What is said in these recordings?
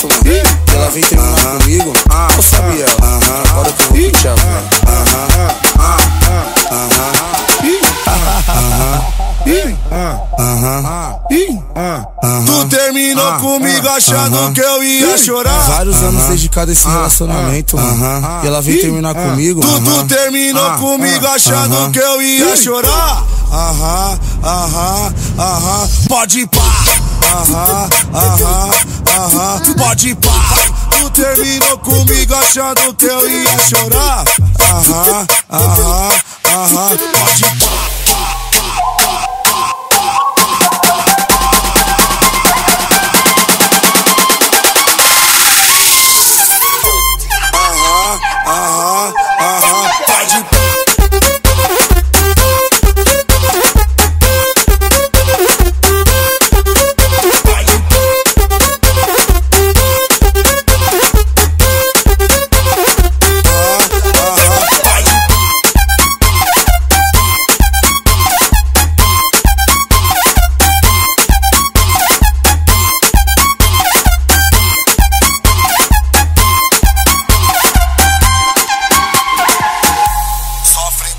tu Ela vem terminar comigo? Ah, Eu sabia? Aham, agora tu vou te amar Aham, Tu terminou comigo achando que eu ia chorar Vários anos dedicado a esse relacionamento E ela vem terminar comigo Tu, tu terminou comigo achando que eu ia chorar Aham, aham, aham Pode ir pá Aham, aham Pode pá. Tu terminou comigo achando que eu ia chorar. Aham,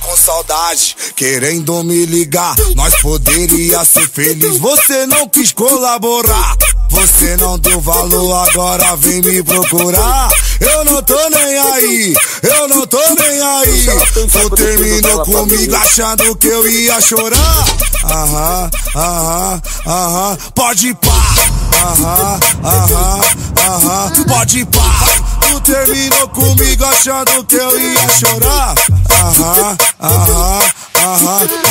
com saudade, querendo me ligar. Nós poderia ser feliz, você não quis colaborar. Você não deu valor, agora vem me procurar. Eu não tô nem aí, eu não tô nem aí. Tu terminou comigo achando que eu ia chorar. Aham, aham, aham, pode pá. Aham, aham, aham, pode pá. Tu terminou comigo achando que eu ia chorar. Aham, aham, aham.